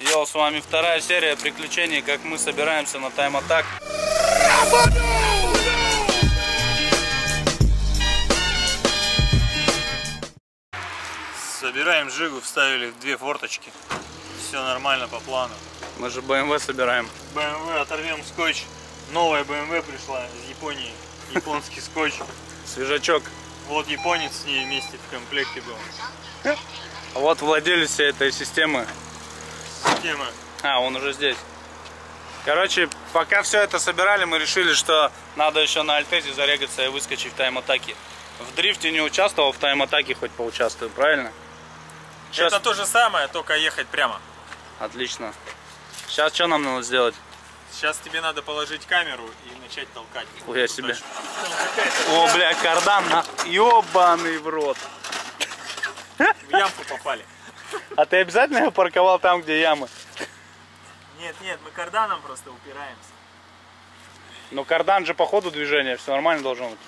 Йоу, с вами вторая серия приключений, как мы собираемся на Attack. Собираем жигу, вставили в две форточки. Все нормально по плану. Мы же BMW собираем. BMW оторвем скотч. Новая BMW пришла из Японии. Японский скотч. Свежачок. Вот японец с ней вместе в комплекте был. А вот владелец этой системы. Система. А, он уже здесь. Короче, пока все это собирали, мы решили, что надо еще на Альтезе зарегаться и выскочить в тайм-атаке. В дрифте не участвовал, в тайм-атаке хоть поучаствую, правильно? Сейчас... Это то же самое, только ехать прямо. Отлично. Сейчас что нам надо сделать? Сейчас тебе надо положить камеру и начать толкать. Хуя себе. Там какая-то О, бля, кардан на... Ёбаный в рот. в ямку попали. А ты обязательно его парковал там, где ямы? Нет, нет, мы карданом просто упираемся. Ну, кардан же по ходу движения, все нормально должно быть.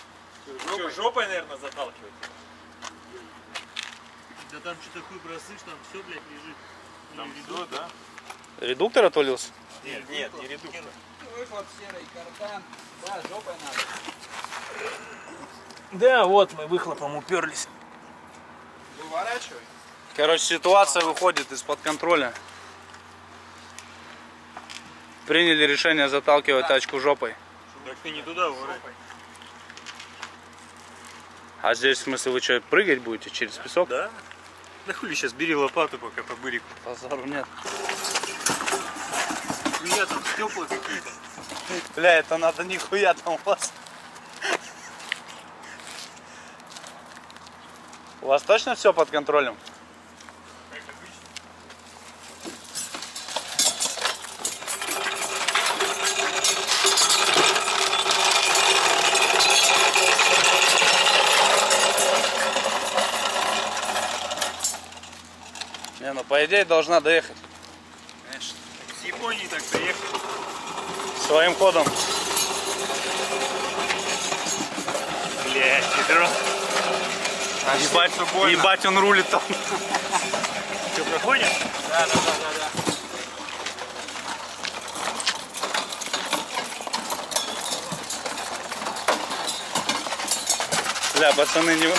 Что, жопой, наверное, заталкивать? Да там что-то хуй бросышь, там все, блядь, лежит. Там все, да? Редуктор отвалился? Нет, нет, не редуктор. Выхлоп серый, кардан. Да, жопой надо. Да, вот мы выхлопом уперлись. Выворачивай. Короче, ситуация выходит из-под контроля. Приняли решение заталкивать тачку жопой. Так ты не туда. А здесь, в смысле, вы что, прыгать будете через песок? Да? Да хули сейчас, бери лопату пока по бырику. Базару нет. Меня там стекла какие-то. Бля, это надо нихуя там у вас. У вас точно все под контролем? По идее должна доехать. Конечно. С Японии так доехали. Своим ходом. Блять, хитро. Ебать, ебать он рулит там. Что, проходим? Да, да, да, да, да. Бля, пацаны, не...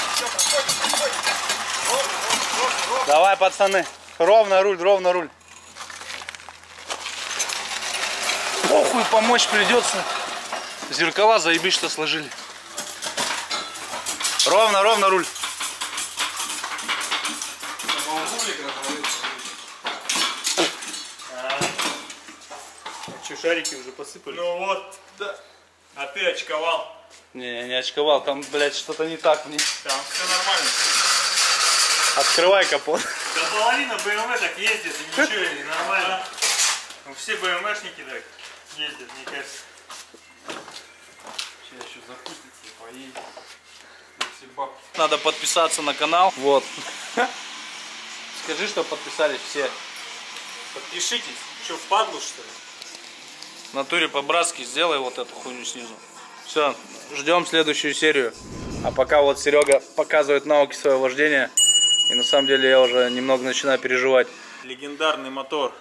Давай, пацаны. Ровно руль, ровно руль. Похуй, помочь придется. Зеркала заебись, что сложили. Ровно, ровно руль. Че, шарики уже посыпали? Ну вот, да. А ты очковал. Не, я не очковал, там, блядь, что-то не так мне. Там все нормально. Открывай капот. Да половина БМВ так ездит, и ничего, и нормально. Ну, все БМВшники так ездят, мне кажется. Сейчас еще запустится и поедет. Бабки. Надо подписаться на канал. Вот. Скажи, что подписались все. Подпишитесь. Что, впадлу что ли? В натуре по-братски сделай вот эту хуйню снизу. Все, ждем следующую серию. А пока вот Серега показывает науки своего вождения. И на самом деле я уже немного начинаю переживать. Легендарный мотор.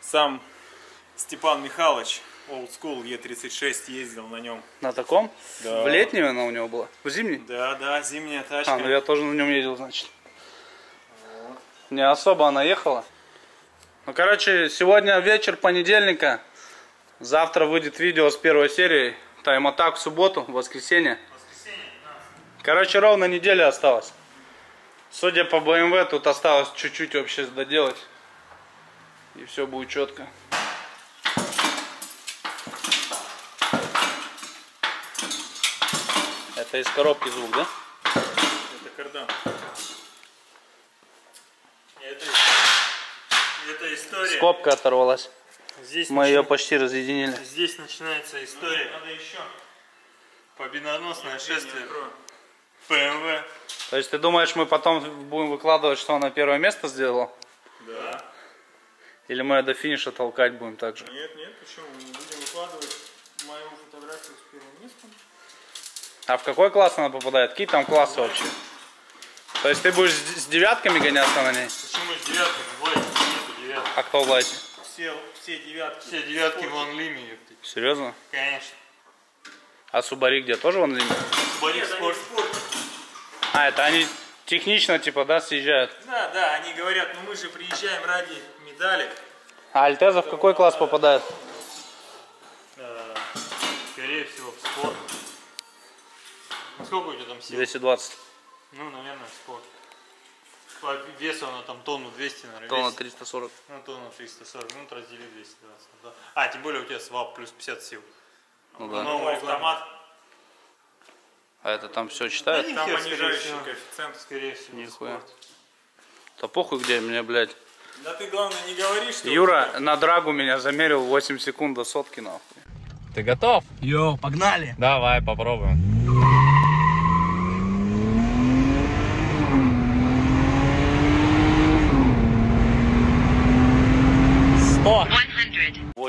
Сам Степан Михайлович, Old School E36 ездил на нем. На таком? Да. В летнюю она у него была? В зимней? Да, да, зимняя тачка. А, ну я тоже на нем ездил, значит. Не особо она ехала. Ну, короче, сегодня вечер понедельника. Завтра выйдет видео с первой серии. Тайм атак в субботу, в воскресенье. Короче, ровно неделя осталась. Судя по BMW, тут осталось чуть-чуть вообще доделать. И все будет четко. Это из коробки звук, да? Это кардан. Это, это история. Скобка оторвалась. Здесь, Мы ее начи- почти разъединили. здесь начинается история. Надо еще. Победоносное шествие ПМВ. То есть ты думаешь, мы потом будем выкладывать, что она первое место сделала? Да. Или мы ее до финиша толкать будем так же? Нет, нет, почему? Мы будем выкладывать мою фотографию с первым местом. А в какой класс она попадает? Какие там классы вообще? То есть ты будешь с девятками гоняться на ней? Почему с девятками? Владик, нету девяток. А кто в лайте? Все, все девятки. Все девятки в онлиме. Серьезно? Конечно. А Субари где? Тоже в онлине? Борис спорт. А, это они технично, типа, да, съезжают? Да, да, они говорят, ну мы же приезжаем ради медалек. А Альтеза в какой класс попадает? Э, Скорее всего, в спорт. Ну, сколько у тебя там сил? 220. Ну, наверное, в спорт. По весу она там тонну 200, наверное, Тонна весит. 340. Ну, тонну 340 минут раздели 220. Да. А, тем более у тебя свап плюс 50 сил. Ну да. Новый автомат. А это там все читают? Да Там понижающий коэффициент. Скорее всего, Нихуя. спорт. Да похуй где мне, блядь. Да ты главное не говори, что... Юра на драгу меня замерил 8 секунд до сотки, нахуй. Ты готов? Йоу, погнали! Давай, попробуем.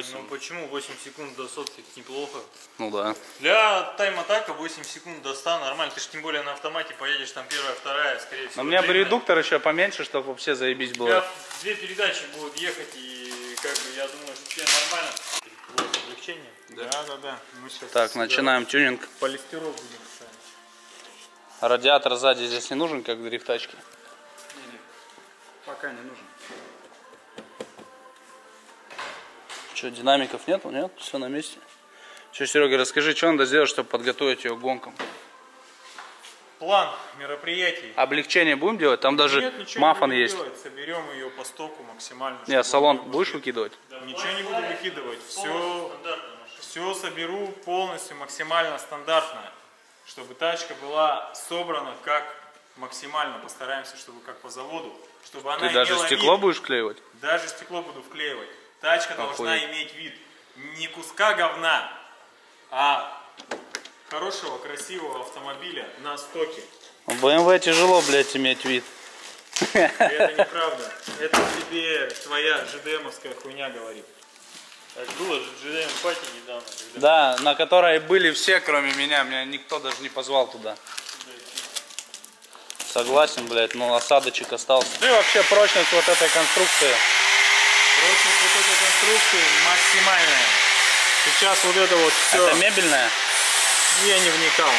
8. Ну почему 8 секунд до сотки неплохо? Ну да. Для тайм-атака 8 секунд до 100 нормально. Ты же тем более на автомате поедешь там первая, вторая, скорее всего. Но мне бы длинная. редуктор еще поменьше, чтобы вообще заебись У тебя было. две передачи будут ехать и как бы я думаю, что тебе нормально. Вот облегчение. Да, да, да. Мы сейчас Так, начинаем тюнинг. полистирол будем ставить. Радиатор сзади здесь не нужен, как в дрифтачке. Пока не нужен. Что, динамиков нету? Нет? Все на месте. Че, Серега, расскажи, что надо сделать, чтобы подготовить ее к гонкам? План мероприятий. Облегчение будем делать? Там даже Нет, мафан не будем есть. делать. Соберем ее по стоку максимально. Не, чтобы салон будешь выкидывать? Ничего не буду выкидывать. Все, все соберу полностью максимально стандартно, чтобы тачка была собрана как максимально. Постараемся, чтобы как по заводу, чтобы она Ты даже стекло вид. будешь клеивать? Даже стекло буду вклеивать. Тачка должна Охуеть. иметь вид не куска говна, а хорошего, красивого автомобиля на стоке. В BMW тяжело, блядь, иметь вид. Это неправда. Это тебе твоя ЖДМовская хуйня говорит. Так было же GDM пати недавно. когда- Да, на которой были все, кроме меня. Меня никто даже не позвал туда. Согласен, блядь, но осадочек остался. Ну и вообще прочность вот этой конструкции. Прочность вот этой конструкции максимальная. Сейчас вот это вот все. Это мебельная. Я не вникал.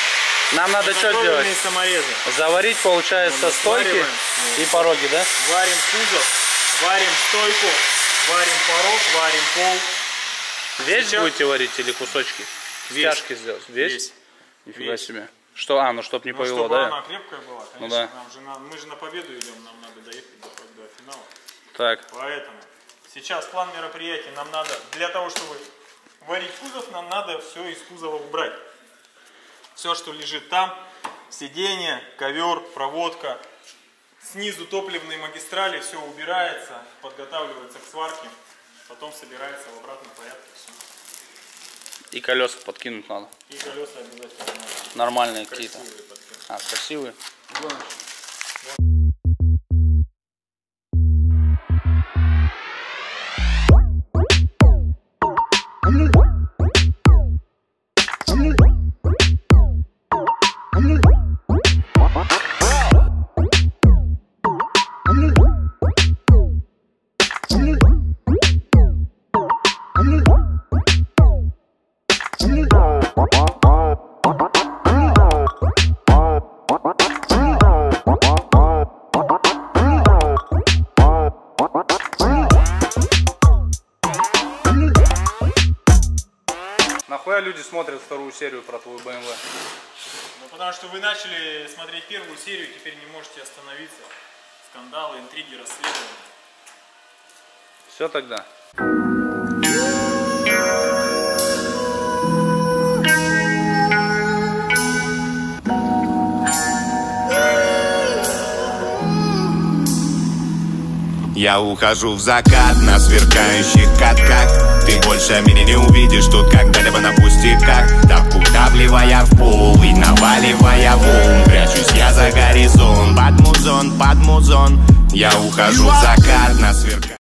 Нам надо что Заготовленные делать? саморезы. Заварить, получается, Ну, стойки свариваем. и пороги, да? Варим кузов, варим стойку, варим порог, варим пол. Весь Сейчас- будете варить или кусочки? Весь. Стяжки сделать? Весь? Весь. Нифига Весь. себе. Что, а, ну чтоб не Ну, повело, чтобы да? она крепкая была, конечно. Ну да. нам же на- мы же на победу идем, нам надо доехать до, до финала. Так, Поэтому сейчас план мероприятий нам надо, для того, чтобы варить кузов, нам надо все из кузова убрать. Все, что лежит там, сиденье, ковер, проводка, снизу топливные магистрали, все убирается, подготавливается к сварке, потом собирается в обратном порядке и колеса подкинуть надо. И колеса обязательно надо Нормальные какие-то. красивые подкинуть. А, красивые. Нахуя люди смотрят вторую серию про твою BMW? Ну, потому что вы начали смотреть первую серию, теперь не можете остановиться. Скандалы, интриги, расследования. Все тогда. Я ухожу в закат на сверкающих катках. Ты больше меня не увидишь тут когда-либо на пустяках Тапку вдавливая в пол и наваливая вон Прячусь я за горизонт под музон, под музон. Я ухожу в закат на сверкающих